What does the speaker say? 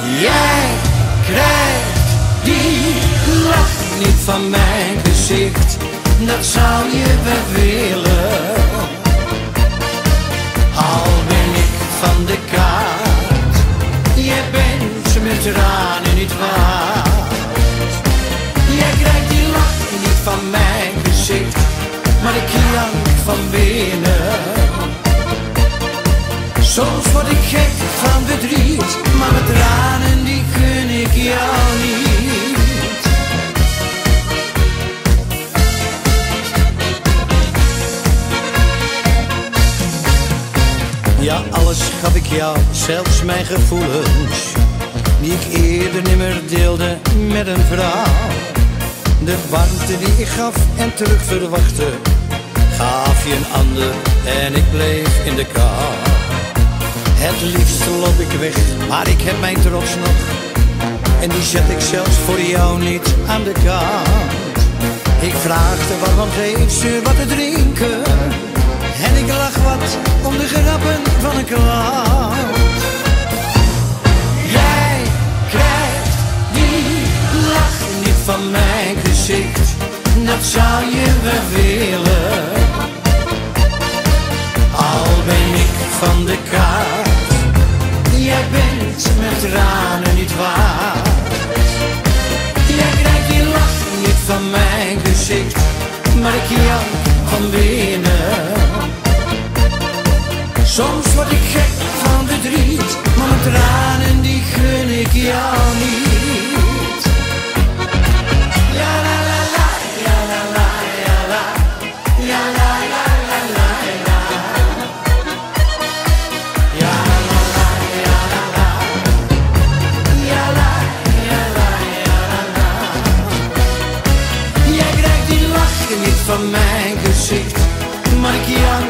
Jij krijgt die lach niet van mijn gezicht, dat zou je wel willen. Al ben ik van de kaart, jij bent met tranen niet waard. Jij krijgt die lach niet van mijn gezicht, maar ik jank van binnen. Soms word ik gek van verdriet, Ja, alles gaf ik jou, zelfs mijn gevoelens, die ik eerder nimmer deelde met een vrouw. De warmte die ik gaf en terug verwachtte, gaf je een ander en ik bleef in de kou. Het liefst loop ik weg, maar ik heb mijn trots nog. En die zet ik zelfs voor jou niet aan de kant. Ik vraagde waarom geeft ze wat te drinken. En ik lach wat om de grappen van een klant. Jij krijgt die lach niet van mijn gezicht. Dat zou je wel willen. Al ben ik van de kaart. Jij bent met tranen niet waard. Jij krijgt die lach niet van mijn gezicht, maar ik jank van binnen. Soms word ik gek van verdriet, maar mijn tranen die gun ik jou niet. Ja la la la, ja la la, ja la, ja la la la la la. Ja la la la, ja la la, ja la, la, la la. Jij krijgt die lach niet van mijn gezicht, maar ik jou